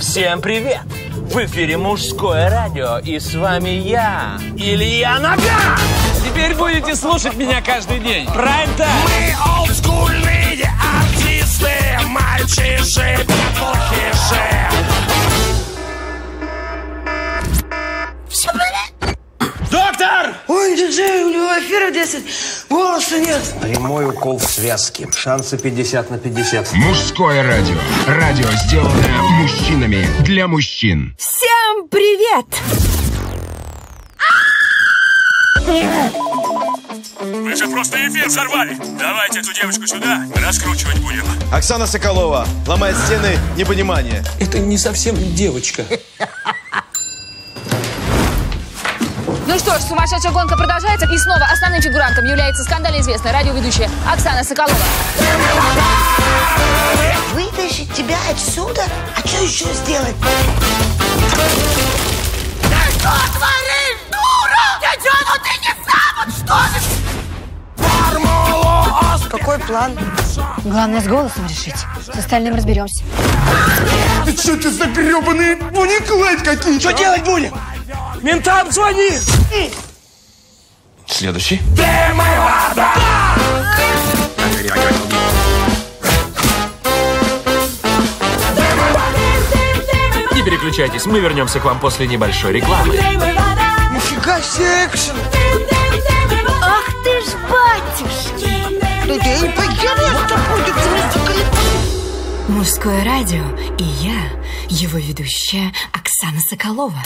Всем привет! В эфире мужское радио, и с вами я, Илья Нога! Теперь будете слушать меня каждый день. Прайм-тайм. Ой, диджей, у него эфира 10, голоса нет. Прямой укол в связке. Шансы 50 на 50. Мужское радио. Радио, сделанное мужчинами для мужчин. Всем привет! Вы же просто эфир взорвали. Давайте эту девочку сюда, раскручивать будем. Оксана Соколова ломает стены непонимания. Это не совсем девочка. Ну что ж, сумасшедшая гонка продолжается. И снова основным фигурантом является скандально известная радиоведущая Оксана Соколова. Вытащить тебя отсюда? А что еще сделать? Какой план? Главное с голосом решить. С остальным разберемся. Что это за гребаные буниклайт какие? Что делать будем? Ментам звони! Следующий. Не переключайтесь, мы вернемся к вам после небольшой рекламы. Нифига себе экшен. Ах ты ж батюшки! Да я не поеду я с тобой, да ты настолько Мужское радио и я, его ведущая Оксана Соколова.